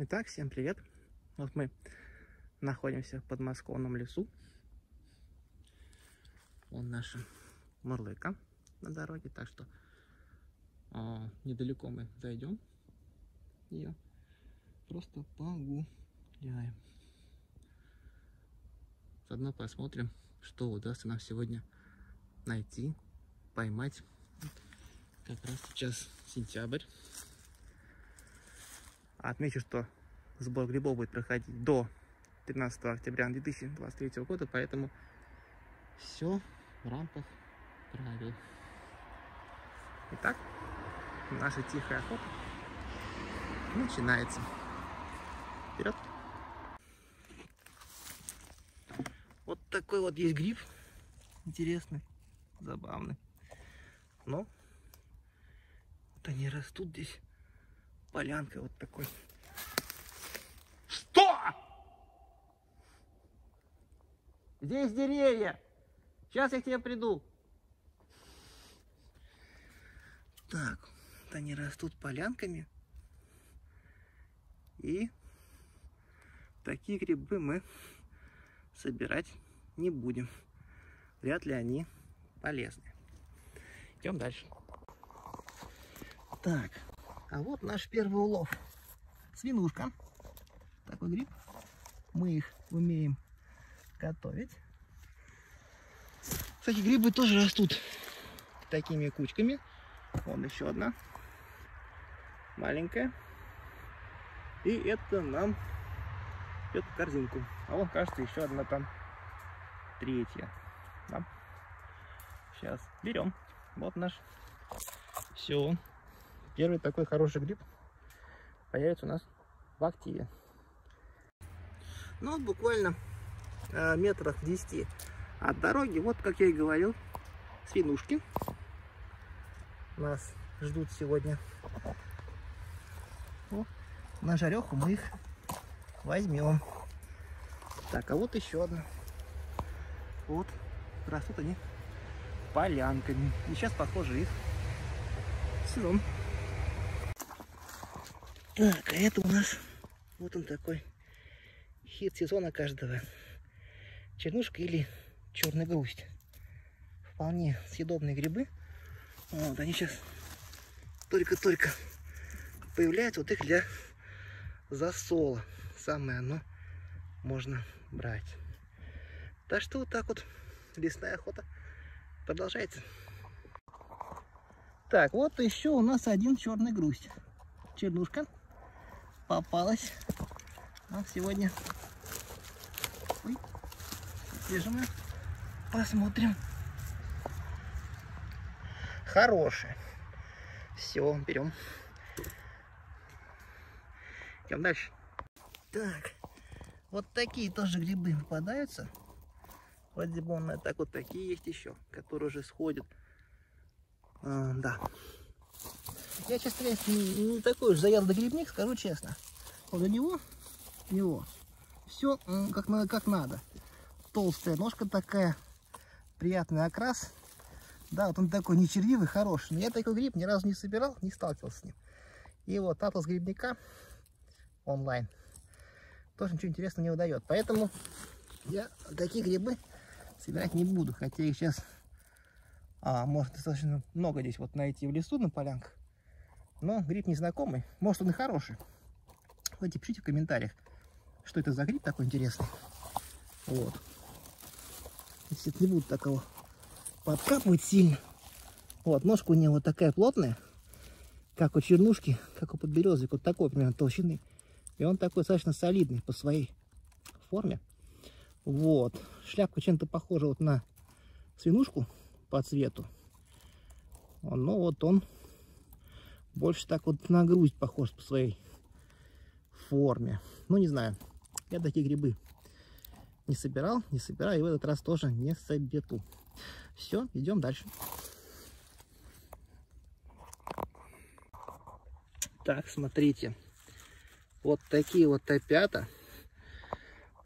Итак, всем привет. Вот мы находимся в подмосковном лесу. Вон наша мурлыка на дороге, так что а, недалеко мы зайдем ее. Просто погуляем. Заодно посмотрим, что удастся нам сегодня найти, поймать. Как раз сейчас сентябрь. Отмечу, что сбор грибов будет проходить до 13 октября 2023 года, поэтому все в рамках правил. Итак, наша тихая охота начинается. Вперед! Вот такой вот есть гриб. Интересный, забавный. Но вот они растут здесь полянкой вот такой. Что? Здесь деревья. Сейчас я к тебе приду. Так, вот они растут полянками. И такие грибы мы собирать не будем. Вряд ли они полезны. Идем дальше. Так, а вот наш первый улов. Свинушка. Такой гриб. Мы их умеем готовить. Кстати, грибы тоже растут такими кучками. Вон еще одна. Маленькая. И это нам идет в корзинку. А вот, кажется, еще одна там третья. Да? Сейчас берем. Вот наш. Все. Первый такой хороший гриб появится у нас в активе. Ну, буквально э, метрах 10 от дороги, вот, как я и говорил, свинушки нас ждут сегодня. О, на жареху мы их возьмем. Так, а вот еще одна. Вот, растут они полянками. И сейчас, похоже, их сезон. Так, а это у нас, вот он такой, хит сезона каждого. Чернушка или черный грусть. Вполне съедобные грибы. Вот, они сейчас только-только появляются. Вот их для засола. Самое оно можно брать. Так что вот так вот лесная охота продолжается. Так, вот еще у нас один черный грусть. Чернушка попалась. А сегодня Ой, свежим посмотрим. Хорошая. Все, берем. Идем дальше. Так, вот такие тоже грибы попадаются. Вроде бы он так вот такие есть еще, которые уже сходят. А, да. Я, честно говоря, не, такой уж заядлый грибник, скажу честно. Вот у него, у него все как, как надо. Толстая ножка такая, приятный окрас. Да, вот он такой нечервивый, хороший. Но я такой гриб ни разу не собирал, не сталкивался с ним. И вот атлас грибника онлайн тоже ничего интересного не выдает. Поэтому я такие грибы собирать не буду. Хотя их сейчас а, может достаточно много здесь вот найти в лесу на полянках. Но гриб незнакомый. Может он и хороший. Давайте пишите в комментариях, что это за гриб такой интересный. Вот. Если не буду такого подкапывать сильно. Вот, ножка у него вот такая плотная, как у чернушки, как у подберезовика, вот такой примерно толщины. И он такой достаточно солидный по своей форме. Вот. Шляпка чем-то похожа вот на свинушку по цвету. Но вот он больше так вот на грудь похож по своей форме. Ну, не знаю. Я такие грибы не собирал, не собираю. И в этот раз тоже не соберу. Все, идем дальше. Так, смотрите. Вот такие вот опята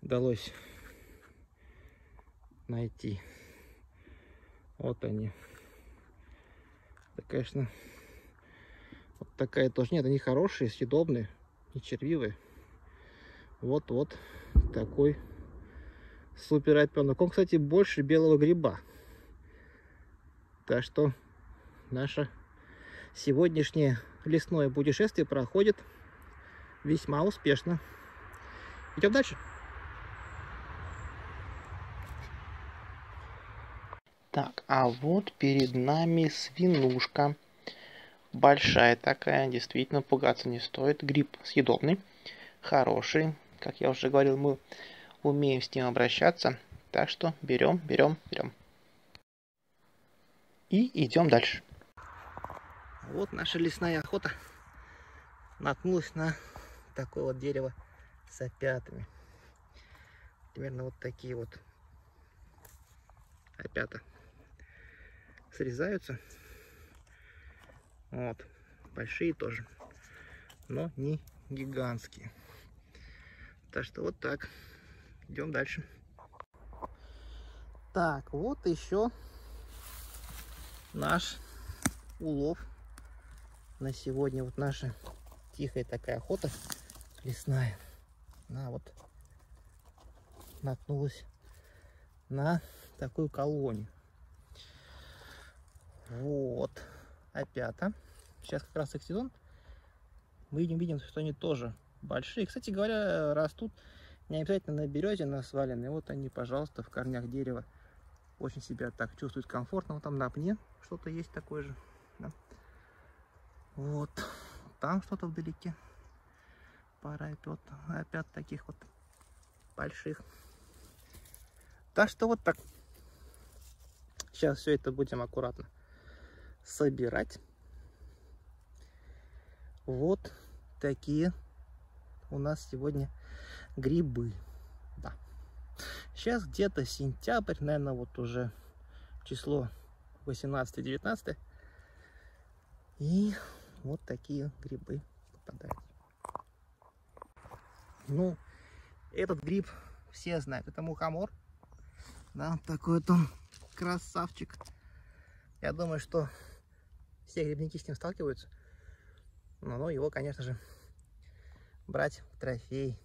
удалось найти. Вот они. Да, конечно, вот такая тоже. Нет, они хорошие, съедобные, не червивые. Вот-вот такой супер опенок. Он, кстати, больше белого гриба. Так что наше сегодняшнее лесное путешествие проходит весьма успешно. Идем дальше. Так, а вот перед нами свинушка. Большая такая, действительно пугаться не стоит. Гриб съедобный, хороший. Как я уже говорил, мы умеем с ним обращаться. Так что берем, берем, берем. И идем дальше. Вот наша лесная охота наткнулась на такое вот дерево с опятами. Примерно вот такие вот опята срезаются. Вот. Большие тоже. Но не гигантские. Так что вот так. Идем дальше. Так, вот еще наш улов на сегодня. Вот наша тихая такая охота лесная. На вот наткнулась на такую колонию. Вот. Опята. Сейчас как раз их сезон. Мы видим, видим, что они тоже большие. Кстати говоря, растут не обязательно на березе, на сваленной. Вот они, пожалуйста, в корнях дерева. Очень себя так чувствуют комфортно. Вот там на пне что-то есть такое же. Да? Вот. Там что-то вдалеке. Пара опят, опят таких вот больших. Так что вот так. Сейчас все это будем аккуратно собирать. Вот такие у нас сегодня грибы. Да. Сейчас где-то сентябрь, наверное, вот уже число 18-19. И вот такие грибы попадают. Ну, этот гриб все знают. Это мухомор. Да, такой вот он красавчик. Я думаю, что все грибники с ним сталкиваются. Но ну, его, конечно же, брать в трофей.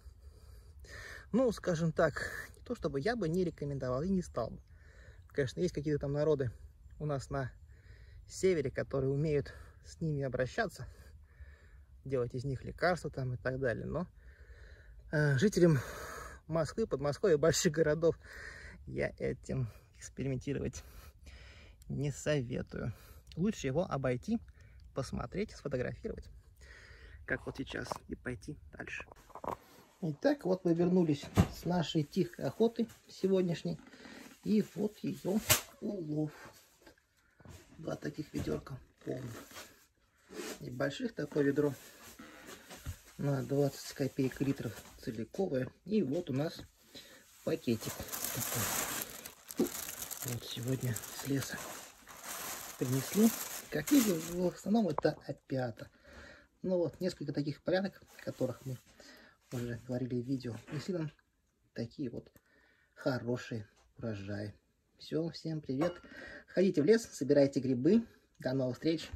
Ну, скажем так, не то чтобы я бы не рекомендовал и не стал бы. Конечно, есть какие-то там народы у нас на севере, которые умеют с ними обращаться, делать из них лекарства там и так далее. Но э, жителям Москвы, Подмосковья, больших городов я этим экспериментировать не советую. Лучше его обойти, посмотреть, сфотографировать, как вот сейчас, и пойти дальше. Итак, вот мы вернулись с нашей тихой охоты сегодняшней. И вот ее улов. Два таких ведерка полных. Небольших такое ведро на 20 копеек литров целиковое. И вот у нас пакетик. Вот сегодня с леса принесли. Как видим, в основном это опята. Ну вот, несколько таких порядок, о которых мы уже говорили в видео. Несли нам такие вот хорошие урожаи. Все, всем привет. Ходите в лес, собирайте грибы. До новых встреч.